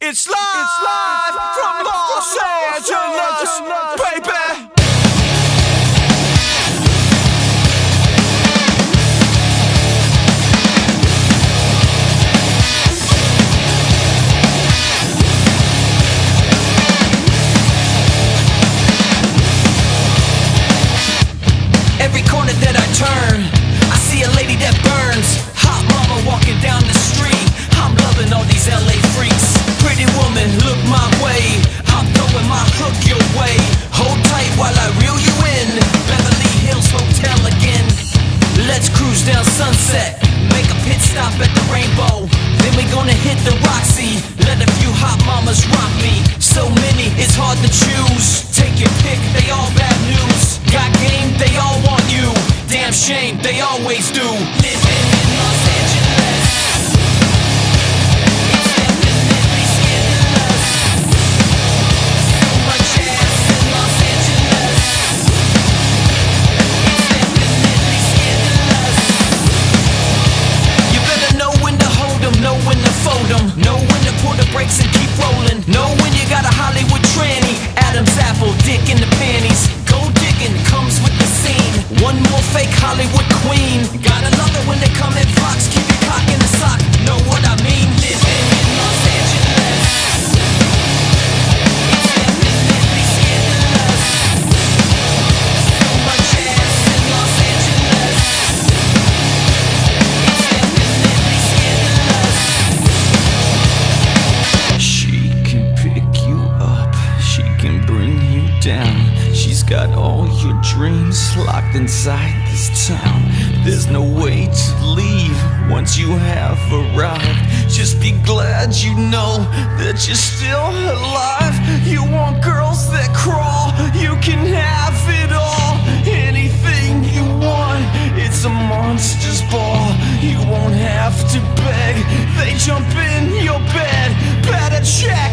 It's live, it's live from Los Angeles, baby. Every corner that I turn, down Sunset. Make a pit stop at the Rainbow. Then we gonna hit the Roxy. Let a few hot mamas rock me. So many, it's hard to choose. Take your pick, they all bad news. Got game, they all want you. Damn shame, they always do. Living down. She's got all your dreams locked inside this town. There's no way to leave once you have arrived. Just be glad you know that you're still alive. You want girls that crawl, you can have it all. Anything you want, it's a monster's ball. You won't have to beg, they jump in your bed. Better check